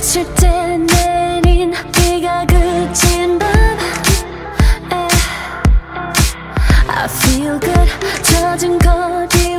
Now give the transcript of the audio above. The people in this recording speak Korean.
비칠 내린 비가 그친 밤. I feel good. 젖은 거리